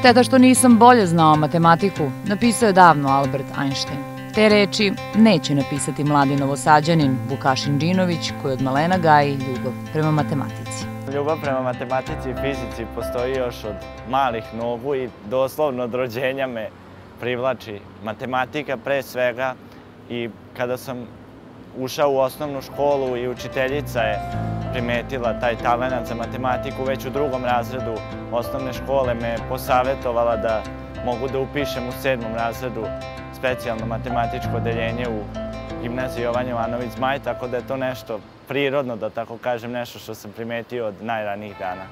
Šteta što nisam bolje znao matematiku, napisao je davno Albert Einstein. Te reči neće napisati mladi novosađanin Vukašin Đinović koji od malena gaji ljubav prema matematici. Ljubav prema matematici i fizici postoji još od malih nogu i doslovno od rođenja me privlači matematika pre svega i kada sam ušao u osnovnu školu i učiteljica je primetila taj talent za matematiku već u drugom razredu osnovne škole me posavetovala da mogu da upišem u sedmom razredu specijalno matematičko odeljenje u gimnaziji Jovan Jovanović Zmaj, tako da je to nešto prirodno, da tako kažem, nešto što sam primetio od najranijih dana.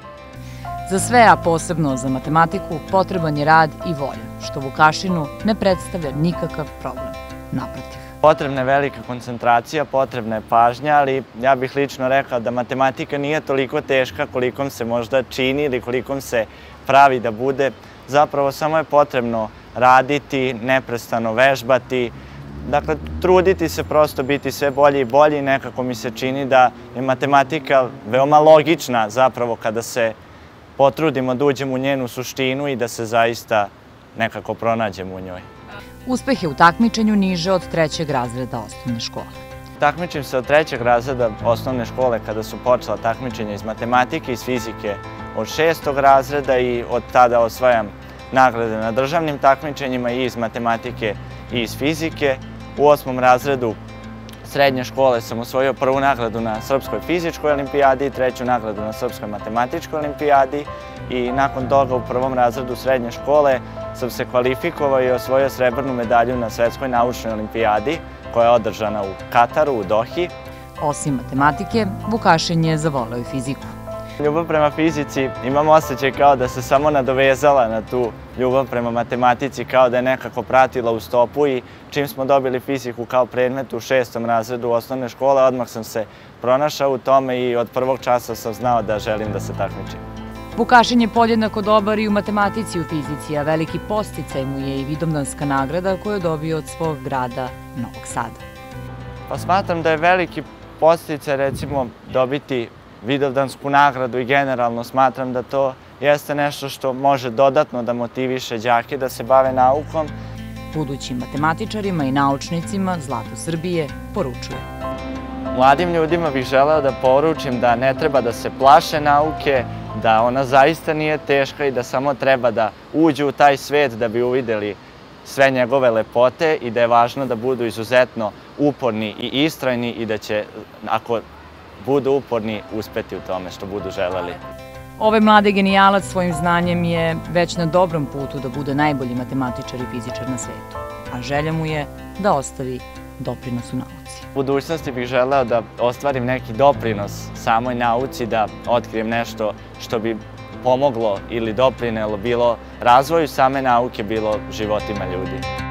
Za sve, a posebno za matematiku, potreban je rad i volja, što Vukašinu ne predstavlja nikakav problem. Naprotiv. Potrebna je velika koncentracija, potrebna je pažnja, ali ja bih lično rekao da matematika nije toliko teška kolikom se možda čini ili kolikom se pravi da bude. Zapravo samo je potrebno raditi, neprestano vežbati, dakle truditi se prosto biti sve bolji i bolji. Nekako mi se čini da je matematika veoma logična zapravo kada se potrudimo da uđemo u njenu suštinu i da se zaista nekako pronađemo u njoj. Uspeh je u takmičenju niže od trećeg razreda osnovne škole. Takmičim se od trećeg razreda osnovne škole kada su počela takmičenja iz matematike i iz fizike od šestog razreda i od tada osvajam nagrade na državnim takmičenjima i iz matematike i iz fizike. U osmom razredu srednje škole sam osvojio prvu nagradu na Srpskoj fizičkoj olimpijadi i treću nagradu na Srpskoj matematičkoj olimpijadi i nakon toga u prvom razredu srednje škole sam se kvalifikovao i osvojio srebrnu medalju na Svetskoj naučnoj olimpijadi koja je održana u Kataru, u Dohi. Osim matematike, Vukašin je zavoleo i fiziku. Ljubav prema fizici imam osjećaj kao da se samo nadovezala na tu ljubav prema matematici, kao da je nekako pratila u stopu i čim smo dobili fiziku kao predmet u šestom razredu osnovne škole, odmah sam se pronašao u tome i od prvog časa sam znao da želim da se takmičim. Vukašin je podjednako dobar i u matematici i u fizici, a veliki posticaj mu je i vidomdanska nagrada koju je dobio od svog grada Novog Sada. Pa smatram da je veliki posticaj recimo dobiti Vidovdansku nagradu i generalno smatram da to jeste nešto što može dodatno da motiviše đake da se bave naukom. Budućim matematičarima i naučnicima Zlato Srbije poručuje. Mladim ljudima bih želeo da poručim da ne treba da se plaše nauke, da ona zaista nije teška i da samo treba da uđu u taj svet da bi uvideli sve njegove lepote i da je važno da budu izuzetno uporni i istrajni i da će, ako budu uporni, uspeti u tome što budu želeli. Ovaj mladi genijalac svojim znanjem je već na dobrom putu da bude najbolji matematičar i fizičar na svetu, a želja mu je da ostavi doprinos u nauci. U budućnosti bih želeo da ostvarim neki doprinos samoj nauci, da otkrijem nešto što bi pomoglo ili doprinelo bilo razvoju same nauke, bilo životima ljudi.